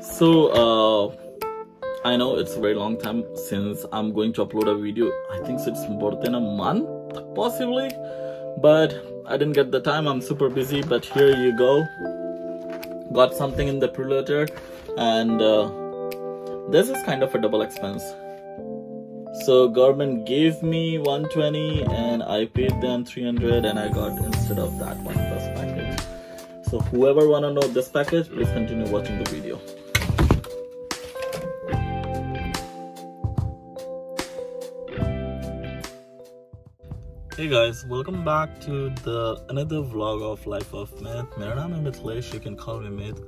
So, uh, I know it's a very long time since I'm going to upload a video. I think it's more than a month, possibly. But I didn't get the time. I'm super busy. But here you go. Got something in the preloader. And uh, this is kind of a double expense. So government gave me 120 and I paid them 300 and I got instead of that one. So whoever wanna know this package, please continue watching the video. Hey guys, welcome back to the another vlog of Life of Mith. My name is you can call me Mith.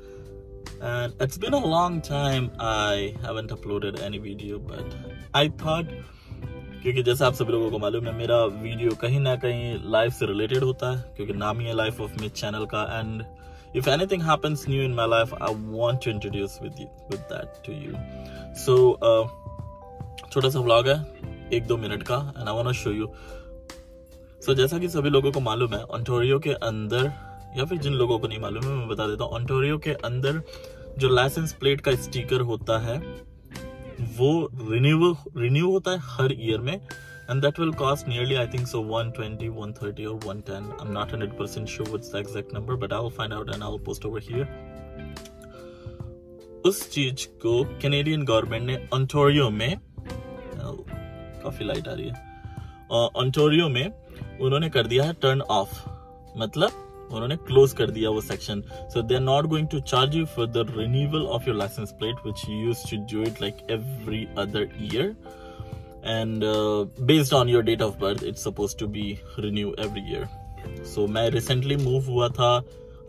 And it's been a long time I haven't uploaded any video, but I thought क्योंकि जैसे आप सभी लोगों को मालूम है मेरा video कहीं ना कहीं लाइफ से रिलेटेड होता है क्योंकि नाम ही है लाइफ ऑफ़ मे चैनल का and happens new in my life i want to introduce with you with that to you. So uh, छोटा सा व्लॉग है एक दो मिनट का and I want to show you so जैसा कि सभी लोगों को मालूम है ऑन्टोरियो के अंदर या फिर जिन लोगों को नहीं मालूम है मैं बता देता हूँ। ऑन्टोरियो के अंदर जो लाइसेंस प्लेट का स्टिकर होता है वो रिन्यू रिन्यू होता है हर ईयर में and that will cost nearly I think so 120 130 और 110 I am not 100% sure what's the exact number but I will find out and I will post over here उस चीज़ को कैनेडियन गवर्नमेंट ने Ontario में काफ़ी light आ रही है। Ontario में उन्होंने कर दिया है टर्न ऑफ़ मतलब उन्होंने क्लोज कर दिया वो section so they are not going to charge you for the renewal of your licence plate which you use to do it like every other year and uh, based on your date of birth it's supposed to be renew every year so my recently move hua tha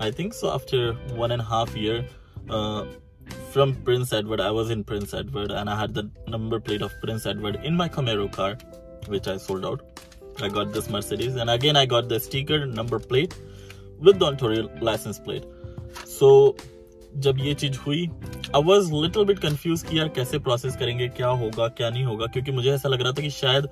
i think so after one and a half year uh, from prince edward i was in prince edward and i had the number plate of prince edward in my camaro car which i sold out i got this mercedes and again i got the sticker number plate the ontario license plate. So जब ये चीज़ हुई I was little bit confuse कि यार कैसे process करेंगे क्या होगा क्या नहीं होगा क्योंकि मुझे ऐसा लग रहा था कि शायद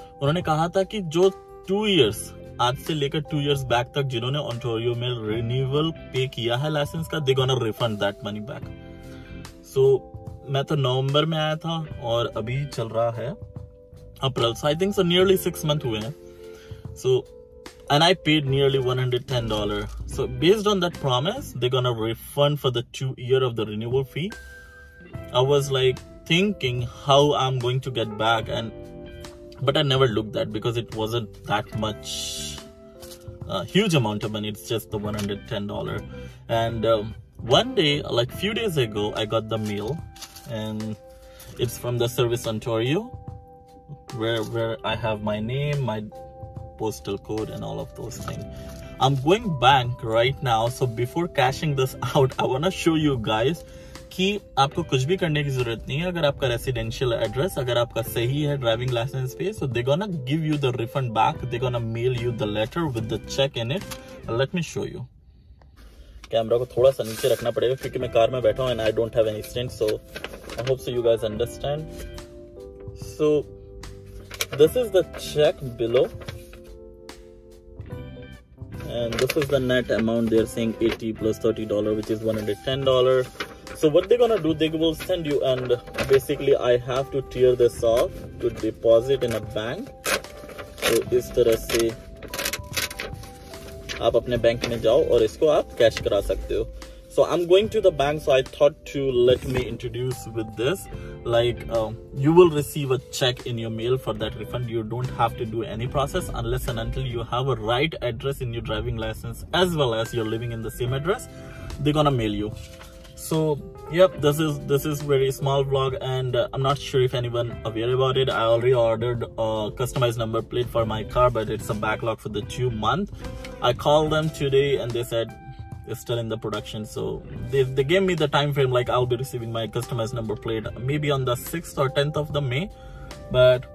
उन्होंने कहा था कि जो टू इयर्स आज से लेकर टू इयर्स बैक तक जिन्होंने ऑन्टोरियो में रिन्यूअल पे किया है लाइसेंस का they gonna refund that money back so मैं तो नवंबर में आया था और अभी चल रहा है April so I think so nearly six month हुए हैं। So so, and I paid nearly $110. So based on that promise, they're gonna refund for the two year of the renewal fee. I was like thinking how I'm going to get back and but I never looked that because it wasn't that much uh, huge amount of money. It's just the $110. And um, one day, like few days ago, I got the mail and it's from the Service Ontario where where I have my name, my postal code and all of those things i'm going back right now so before cashing this out i want to show you guys कि आपको कुछ भी करने की जरूरत नहीं है अगर आपका रेसिडेंशियल एड्रेस अगर आपका सही है ड्राइविंग लाइसेंस पे so they gonna give you the refund back they gonna mail you the letter with the cheque in it let me show you camera को थोड़ा सा नीचे रखना पड़ेगा क्योंकि मैं कार में बैठा हूँ and I don't have any stand so I hope so you guys understand so this is the cheque below and this is the net amount they're saying 80 plus 30 dollar which is 110 dollar so what they're gonna do they will send you and basically i have to tear this off to deposit in a bank so इस तरह से आप अपने bank में जाओ और इसको आप कैश करा सकते हो So i'm going to the bank so i thought to let me introduce with this. Like um, you will receive a check in your mail for that refund. You don't have to do any process unless and until you have a right address in your driving license as well as you're living in the same address they're gonna mail you. So yep this is this is very small vlog and uh, i'm not sure if anyone aware about it. I already ordered a customized number plate for my car but it's a backlog for the two month. I called them today and they said is still in the production so they, they gave me the time frame like i'll be receiving my customized number plate maybe on the 6th or 10th of the may but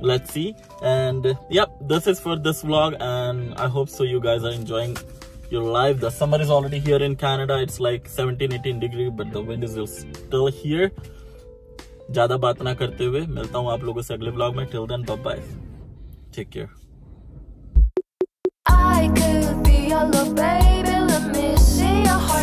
let's see and yep this is for this vlog and i hope so you guys are enjoying your life the summer is already here in canada it's like 17 18 degree but the wind is still here ज्यादा बात ना करते हुए मिलता हूँ आप लोगों से अगले ब्लॉग में till then bye take care I could be your love baby